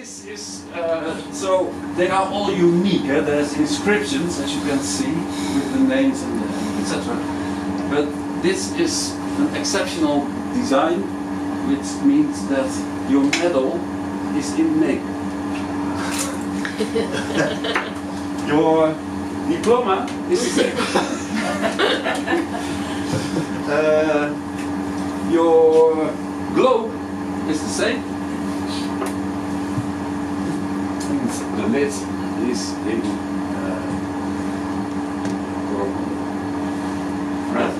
this is uh, so they are all unique. Eh? There's inscriptions, as you can see, with the names and etc. But this is an exceptional design, which means that your medal is in name. your diploma is the same. uh, your globe is the same. And the lid is in uh, red.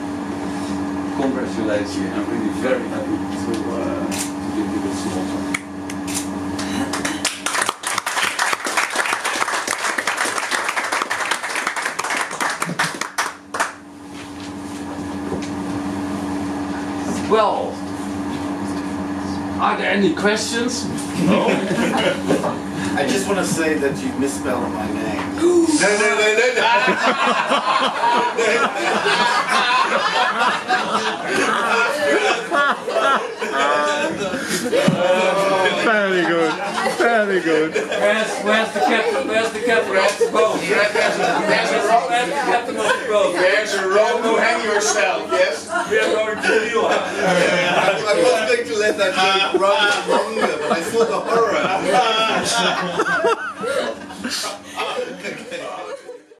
Congratulations, I'm really very happy to, uh, to give you this small. Well, are there any questions? No? I just want to say that you misspelled my name. No, no, no, no, no. Very good. Very good. Where's, where's the captain? Where's the captain of the boat? There's a, there's a rope. Where's the captain of the boat? There's a rope to hang yourself, yes? We are going to deal. Going to let that joke run longer, but I saw the horror.